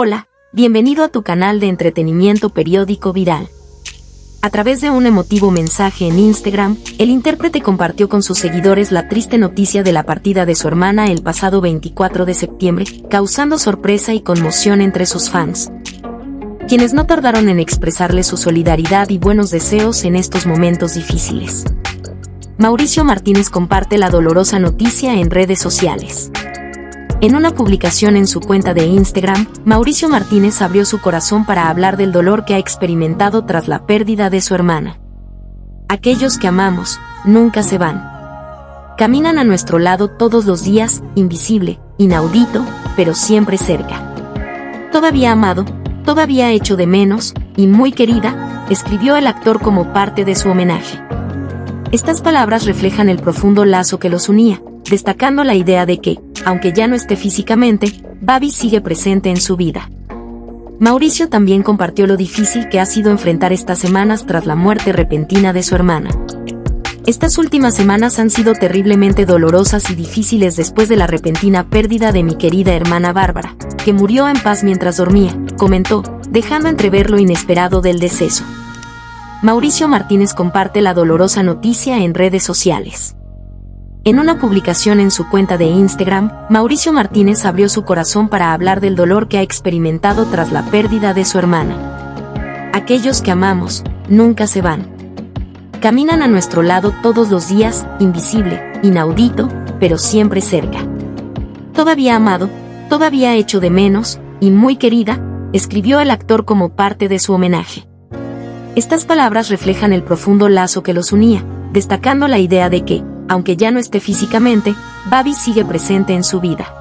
Hola, bienvenido a tu canal de entretenimiento periódico viral. A través de un emotivo mensaje en Instagram, el intérprete compartió con sus seguidores la triste noticia de la partida de su hermana el pasado 24 de septiembre, causando sorpresa y conmoción entre sus fans, quienes no tardaron en expresarle su solidaridad y buenos deseos en estos momentos difíciles. Mauricio Martínez comparte la dolorosa noticia en redes sociales. En una publicación en su cuenta de Instagram, Mauricio Martínez abrió su corazón para hablar del dolor que ha experimentado tras la pérdida de su hermana. Aquellos que amamos, nunca se van. Caminan a nuestro lado todos los días, invisible, inaudito, pero siempre cerca. Todavía amado, todavía hecho de menos, y muy querida, escribió el actor como parte de su homenaje. Estas palabras reflejan el profundo lazo que los unía, destacando la idea de que, aunque ya no esté físicamente, Babi sigue presente en su vida. Mauricio también compartió lo difícil que ha sido enfrentar estas semanas tras la muerte repentina de su hermana. Estas últimas semanas han sido terriblemente dolorosas y difíciles después de la repentina pérdida de mi querida hermana Bárbara, que murió en paz mientras dormía, comentó, dejando entrever lo inesperado del deceso. Mauricio Martínez comparte la dolorosa noticia en redes sociales. En una publicación en su cuenta de Instagram, Mauricio Martínez abrió su corazón para hablar del dolor que ha experimentado tras la pérdida de su hermana. Aquellos que amamos, nunca se van. Caminan a nuestro lado todos los días, invisible, inaudito, pero siempre cerca. Todavía amado, todavía hecho de menos, y muy querida, escribió el actor como parte de su homenaje. Estas palabras reflejan el profundo lazo que los unía, destacando la idea de que, aunque ya no esté físicamente, Babi sigue presente en su vida.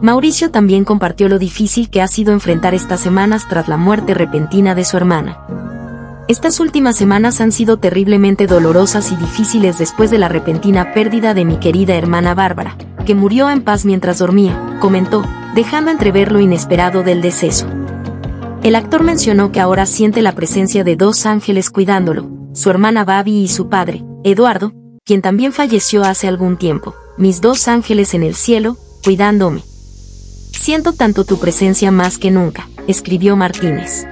Mauricio también compartió lo difícil que ha sido enfrentar estas semanas tras la muerte repentina de su hermana. Estas últimas semanas han sido terriblemente dolorosas y difíciles después de la repentina pérdida de mi querida hermana Bárbara, que murió en paz mientras dormía, comentó, dejando entrever lo inesperado del deceso. El actor mencionó que ahora siente la presencia de dos ángeles cuidándolo, su hermana Babi y su padre, Eduardo, quien también falleció hace algún tiempo, mis dos ángeles en el cielo, cuidándome. Siento tanto tu presencia más que nunca, escribió Martínez.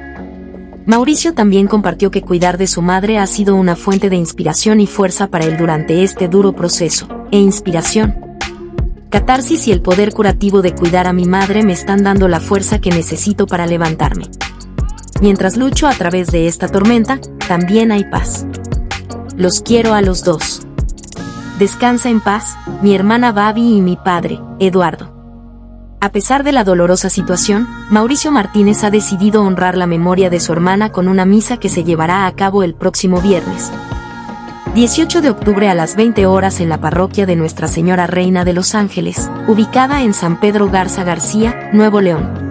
Mauricio también compartió que cuidar de su madre ha sido una fuente de inspiración y fuerza para él durante este duro proceso, e inspiración, catarsis y el poder curativo de cuidar a mi madre me están dando la fuerza que necesito para levantarme. Mientras lucho a través de esta tormenta, también hay paz. Los quiero a los dos. Descansa en paz, mi hermana Babi y mi padre, Eduardo. A pesar de la dolorosa situación, Mauricio Martínez ha decidido honrar la memoria de su hermana con una misa que se llevará a cabo el próximo viernes, 18 de octubre a las 20 horas en la parroquia de Nuestra Señora Reina de los Ángeles, ubicada en San Pedro Garza García, Nuevo León.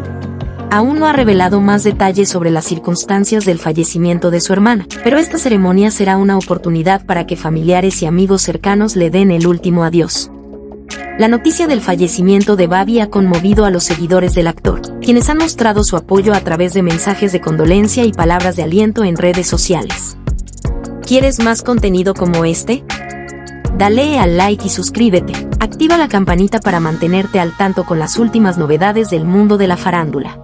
Aún no ha revelado más detalles sobre las circunstancias del fallecimiento de su hermana, pero esta ceremonia será una oportunidad para que familiares y amigos cercanos le den el último adiós. La noticia del fallecimiento de Babi ha conmovido a los seguidores del actor, quienes han mostrado su apoyo a través de mensajes de condolencia y palabras de aliento en redes sociales. ¿Quieres más contenido como este? Dale al like y suscríbete. Activa la campanita para mantenerte al tanto con las últimas novedades del mundo de la farándula.